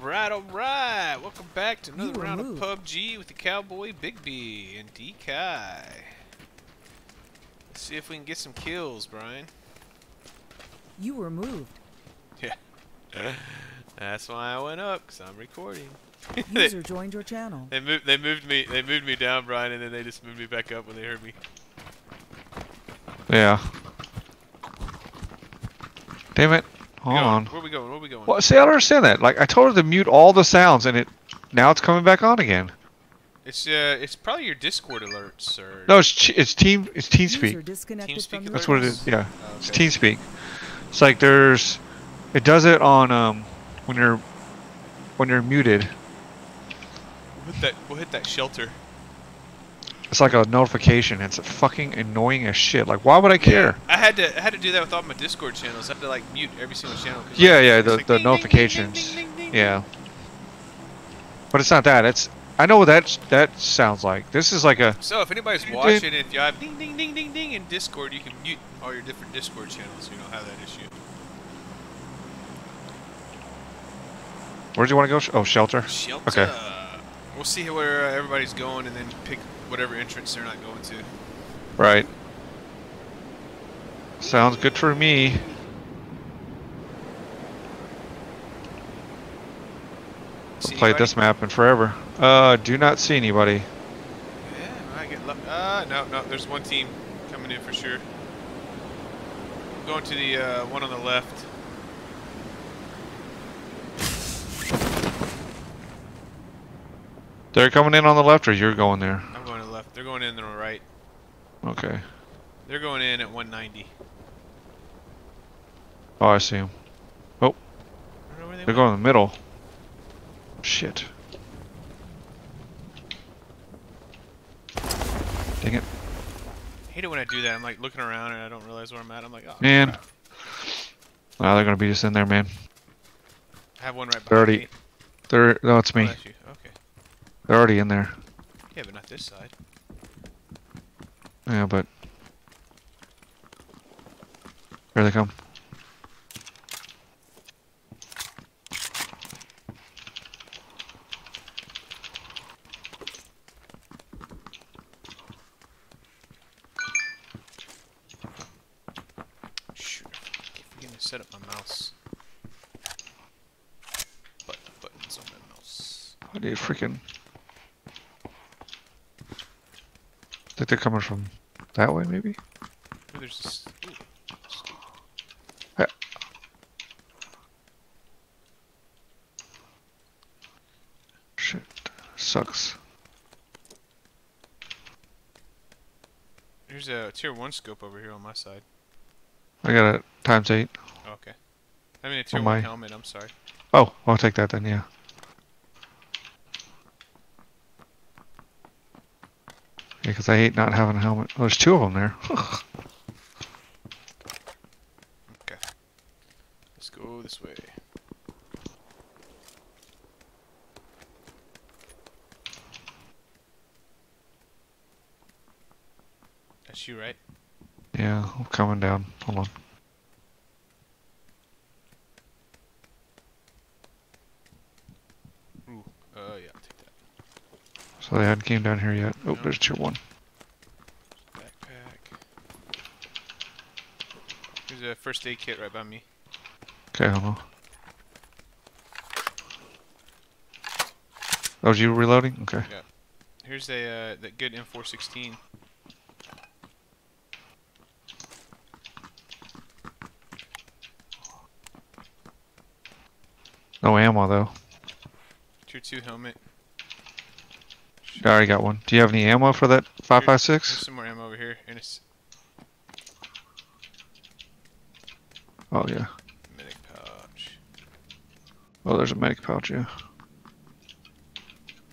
Alright, alright. Welcome back to another round moved. of PUBG with the Cowboy Bigby and DKai. Let's see if we can get some kills, Brian. You were moved. Yeah. That's why I went up, because I'm recording. User joined your channel. They moved they moved me they moved me down, Brian, and then they just moved me back up when they heard me. Yeah. Damn it. Hold Going. on. Where we going? Where we going? Well, see, I don't understand that. Like, I told her to mute all the sounds, and it now it's coming back on again. It's uh it's probably your Discord alerts, sir. No, it's it's team it's User TeamSpeak. disconnected TeamSpeak from That's what it is. Yeah, Oh, it's okay. TeamSpeak. It's like there's, it does it on um when you're when you're muted. We'll hit that we'll hit that shelter. It's like a notification. It's fucking annoying as shit. Like, why would I care? I had to I had to do that with all my Discord channels. I had to like mute every single channel. Yeah, like, yeah, the- like the ding, notifications. ding, ding, Yeah. But it's not that. It's I know what that that sounds like. This is like a So if anybody's watching, if you have ding ding ding ding ding in Discord, you can mute all your different Discord channels so you don't have that issue. where do you want to go? Oh, shelter. Shelter. Okay. We'll see where uh, everybody's going and then pick whatever entrance they're not going to. Right. Sounds good for me. See Played anybody? this map in forever. Uh, do not see anybody. Yeah, I get luck. Uh, no, no, there's one team coming in for sure. Going to the uh, one on the left. They're coming in on the left, or you're going there? They're going in the right. Okay. They're going in at 190. Oh, I see them. Oh. I don't know where they They're went. going in the middle. Shit. Dang it. I hate it when I do that. I'm like looking around and I don't realize where I'm at. I'm like, oh, Man. Wow, they're gonna be just in there, man. I have one right behind Thirty. me. They're no, it's Oh, me. you. Okay. They're already in there. Yeah, but not this side. Yeah, but here they come. Shoot. I keep forgetting to set up my mouse. Button, buttons on my mouse. I need freaking. think they're coming from that way, maybe. Ooh, there's. Ooh, scoop. Shit, sucks. There's a tier 1 scope over here on my side. I got it times eight. Oh, okay. I mean a tier On 1 my- helmet, I'm sorry. Oh, I'll take that then. Yeah. Because I hate not having a helmet. Oh, there's two of them there. Okay. Let's go this way. That's you, right? yeah, I'm coming down. Hold on. Ooh. Uh, yeah, I'll take that. So they hadn't came down here yet. Oh, No. there's tier one. Backpack. There's a first aid kit right by me. Okay, hold on. Oh, was you reloading? Okay. Yeah. Here's a uh, that good M416. No ammo though. Tier 2 helmet. I already got one. Do you have any ammo for that There's 556? some more ammo over here, Oh yeah. medic pouch. Oh, there's a medic pouch. Yeah.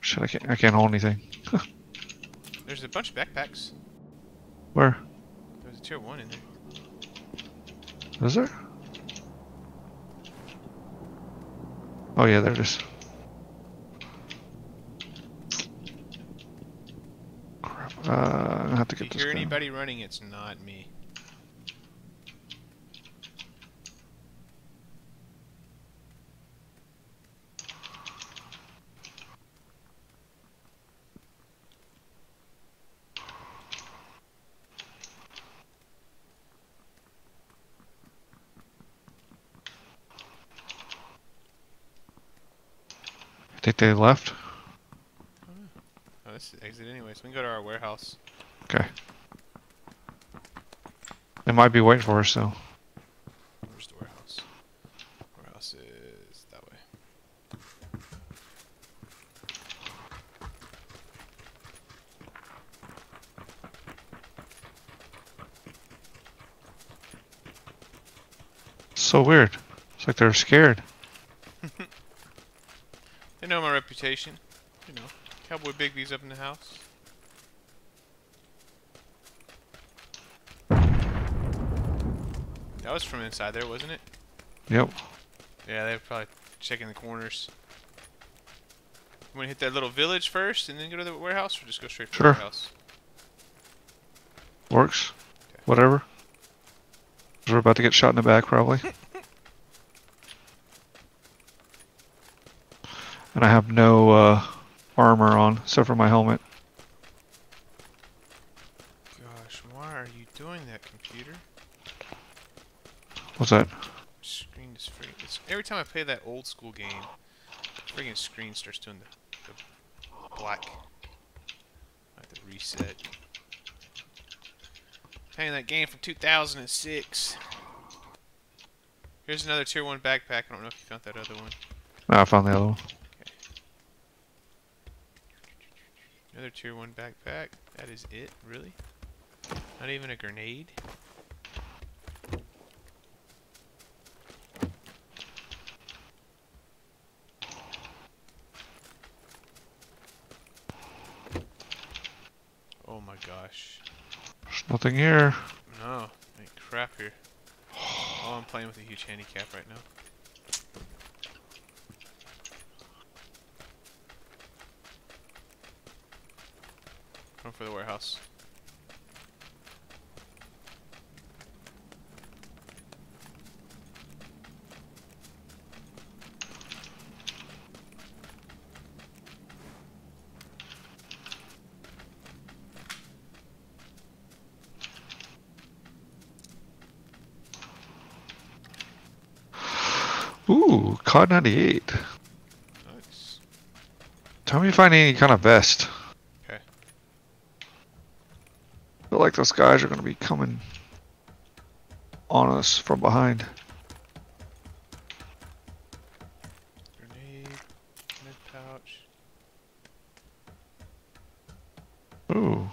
Shit, I can't. I can't hold anything. There's a bunch of backpacks. Where There's a tier 1 in there. is there? Oh yeah, there it is. Uh, I have to get this. If you hear gun. anybody running, it's not me. I think they left can go to our warehouse. Okay. They might be waiting for us, so. Where's the warehouse? Warehouse is that way. So weird. It's like they're scared. They know my reputation. You know, Cowboy Bigby's up in the house. That was from inside there, wasn't it? Yep. Yeah, they're probably checking the corners. You want to hit that little village first and then go to the warehouse, or just go straight to Sure. the warehouse? Works. Okay. Whatever. We're about to get shot in the back, probably. and I have no uh, armor on, except for my helmet. Gosh, why are you doing that, computer? What's that? Screen is free. It's, every time I play that old school game, the friggin' screen starts doing the, the black. I have to reset. Playing that game from 2006. Here's another tier 1 backpack. I don't know if you found that other one. No, I found the other one. Another tier 1 backpack. That is it? Really? Not even a grenade? Oh my gosh. There's nothing here. No, crap here. Oh, I'm playing with a huge handicap right now. Going for the warehouse. Ooh, Kar 98. Nice. Tell me if I need any kind of vest. Okay. I feel like those guys are going to be coming on us from behind. Grenade. Med pouch. Ooh.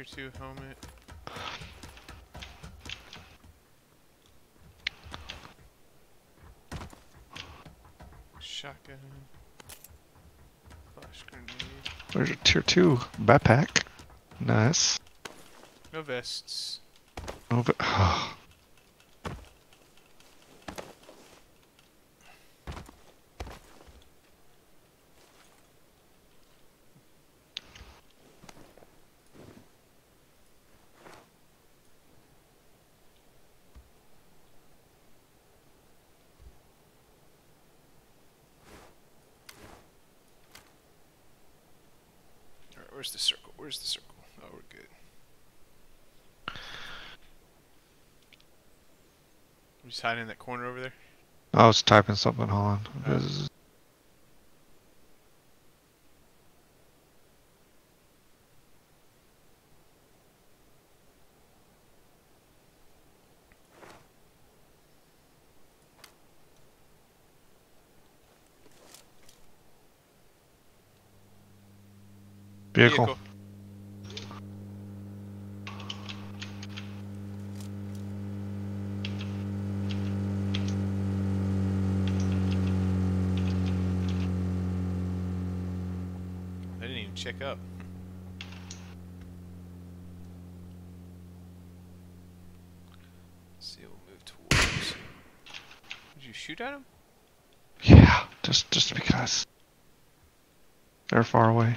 Tier 2 helmet. Shotgun. Flash grenade. There's a tier 2 backpack. Nice. No vests. Oh, but, Alright, where's the circle? Where's the circle? Oh, we're good. You just hiding in that corner over there? I was typing something. Hold on. Oh. This is- Vehicle. I didn't even check up. Let's see, we'll move towards. Did you shoot at him? Yeah, just just because they're far away.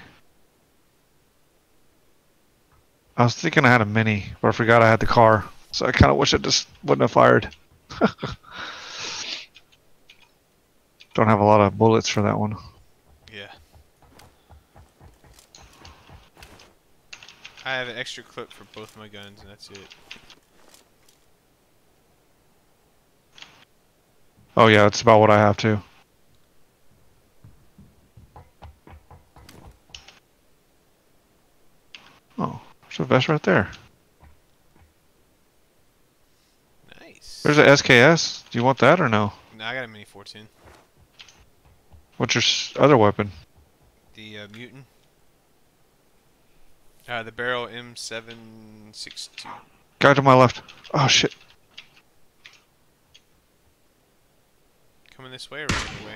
I was thinking I had a mini, but I forgot I had the car. So I kind of wish I just wouldn't have fired. Don't have a lot of bullets for that one. Yeah. I have an extra clip for both my guns, and that's it. Oh yeah, it's about what I have too. Oh, there's a vest right there. Nice. There's a SKS. Do you want that or no? No, I got a mini 14. What's your other weapon? The uh, mutant. Uh, the Beryl M762. Guy to my left. Oh shit. Coming this way or running away?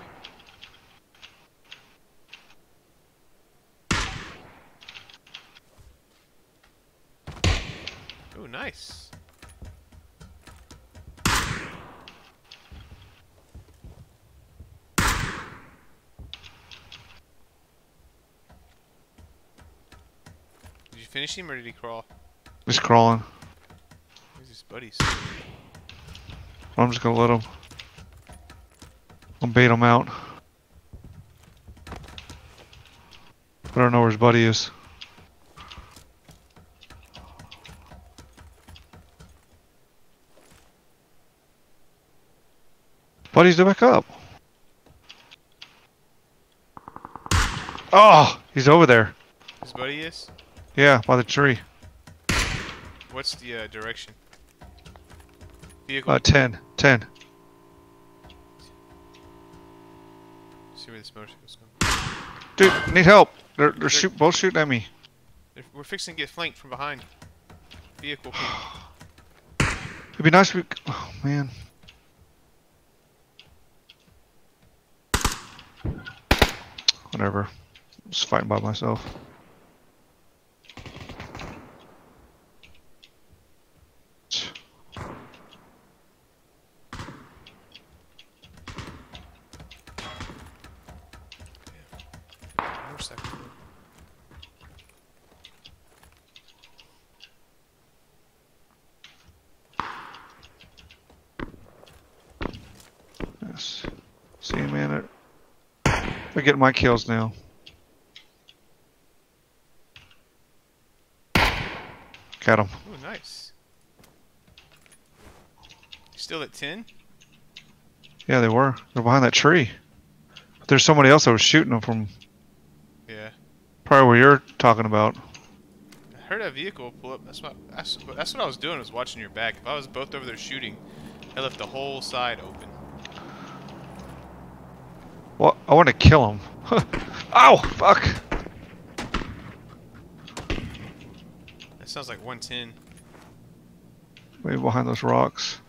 Ooh, nice. Did you finish him or did he crawl? He's crawling. Where's his buddies? I'm just gonna let him. I'll bait him out. But I don't know where his buddy is. Buddy's to back up. Oh, he's over there. His buddy is? Yeah, by the tree. What's the uh, direction? Vehicle. Uh, 10. 10. See where this motorcycle's going. Dude, need help. They're, they're shoot, both shooting at me. We're fixing to get flanked from behind. Vehicle. It'd be nice if we. Oh, man. Whatever. I'm just fighting by myself. Motorcycle. Yes. See, man. They're, they're my kills now. Got him. Ooh, nice. Still at 10? Yeah, they were. They're behind that tree. But there's somebody else that was shooting them from Yeah. probably where you're talking about. I heard a vehicle pull up. That's what, that's, that's what I was doing, was watching your back. If I was both over there shooting, I left the whole side open. Well, I want to kill him. Ow! Fuck! That sounds like 110. Maybe behind those rocks.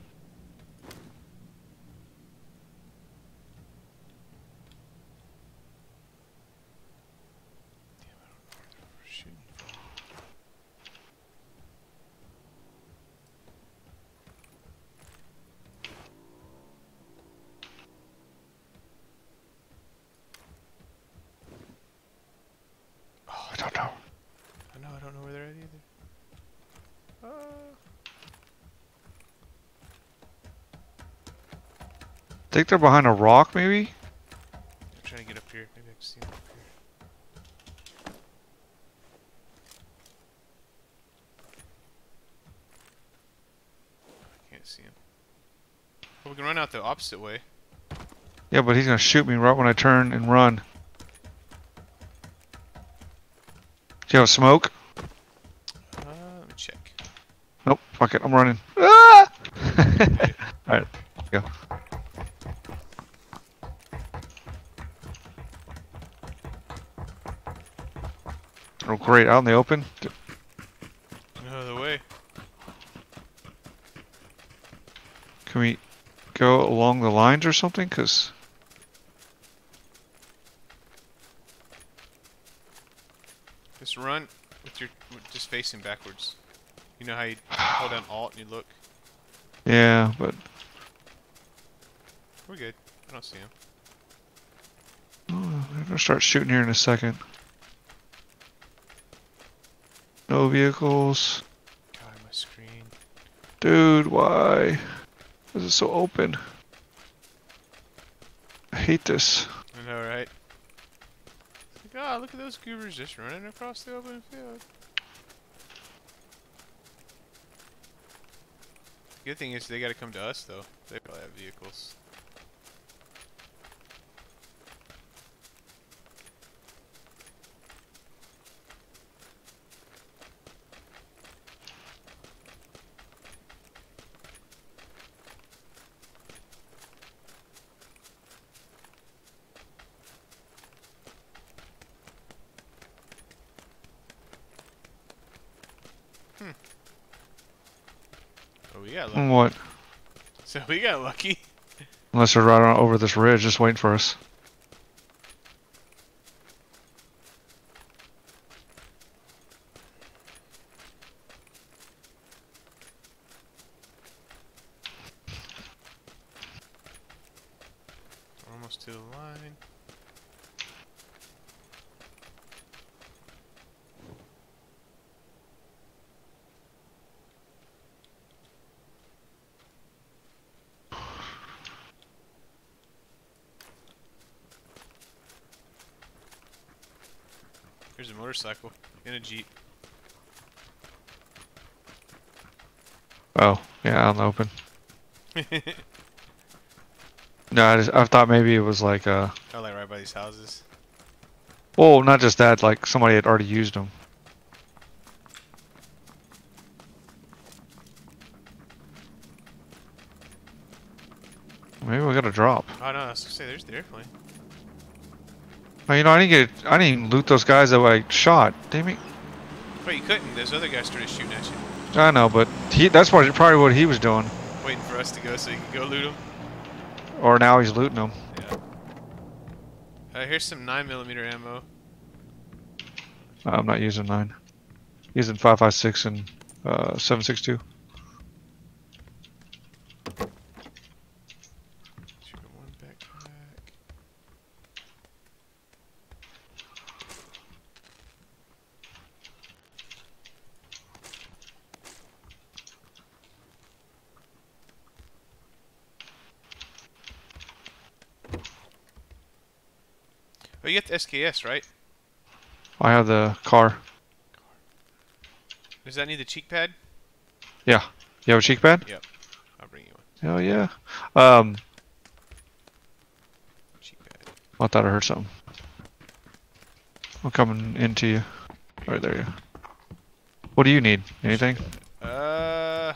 Don't know. I know, I don't know where they're at either. Uh, think they're behind a rock, maybe? I'm trying to get up here. Maybe I can see them up here. I can't see him. Well, we can run out the opposite way. Yeah, but he's gonna shoot me right when I turn and run. Do you have a smoke? Uh, let me check. Nope. Fuck it. I'm running. Ah! Alright. Go. Oh, great. Out in the open. Out of the way. Can we go along the lines or something? Because Just run with your with just facing backwards. You know how you hold down Alt and you look. yeah, but We're good. I don't see him. oh, I'm gonna start shooting here in a second. No vehicles. God, my screen. Dude, why? Is it so open? I hate this. I know, right? It's like, oh, look at those goobers just running across the open field. Good thing is they gotta come to us, though. They probably have vehicles. We got lucky. What? So we got lucky. Unless they're right on over this ridge, just waiting for us. Almost to the line. Here's a motorcycle in a jeep. Oh, yeah, the open. No, I, just, I thought maybe it was like uh, Oh, like right by these houses. well, not just that, like somebody had already used them. Maybe we got a drop. Oh no, I was gonna say there's the airplane. You know, I didn't get, I didn't even loot those guys that I shot. Damn it. But you couldn't. Those other guys started shooting at you, I know, but he, that's what, probably what he was doing. waiting for us to go so you could go loot them. Or now he's looting them. Yeah. Uh, here's some 9mm ammo. I'm not using nine. Using 556 and uh, 762. Shoot one backpack. Oh, you got the SKS, right? I have the car. Does that need the cheek pad? Yeah. You have a cheek pad? Yep. I'll bring you one. Hell yeah. Um, Cheek pad. I thought I heard something. I'm coming into you. Right there, yeah. What do you need? Anything? Uh.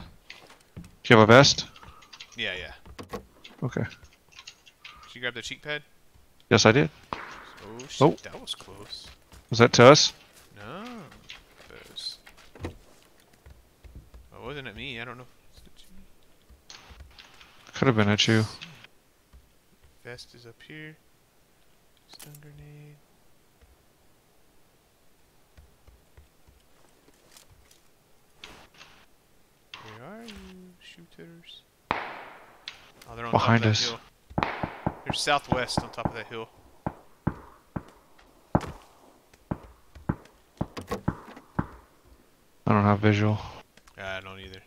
Do you have a vest? yeah, yeah. Okay. Did you grab the cheek pad? Yes, I did. Oh shit, Oh. that was close. Was that to us? No. Oh, wasn't it me? I don't know. Was it? Could have been at you. Vest is up here. Stun grenade. Where are you, shooters? Oh, they're on Behind top of us. that hill. They're southwest on top of that hill. I don't have visual. Uh, I don't either.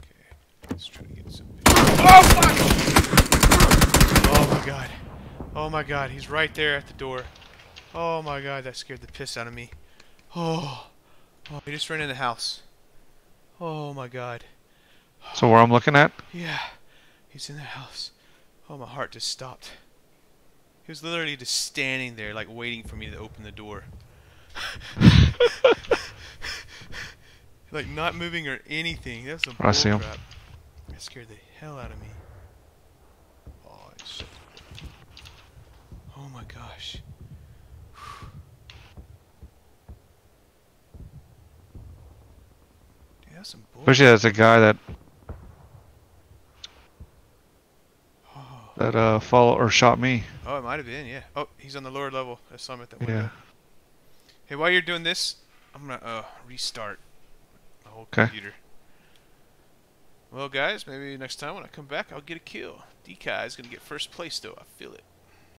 Okay, let's try to get some. Oh fuck! Oh my god! Oh my god! He's right there at the door. Oh my god! That scared the piss out of me. Oh, oh he just ran in the house. Oh my god! So where I'm looking at? Yeah, he's in the house. Oh, my heart just stopped. He was literally just standing there, like waiting for me to open the door. like not moving or anything. That's some I see him. bullcrap. That scared the hell out of me. Oh, it's so Oh my gosh. Dude, that's some bull. Especially as a guy that Oh. that uh follow or shot me. Oh, it might have been, yeah. Oh, he's on the lower level. I saw him at that window. Yeah. Hey, while you're doing this, I'm gonna uh, restart whole computer. Well, guys, maybe next time when I come back, I'll get a kill. DK is gonna get first place, though. I feel it.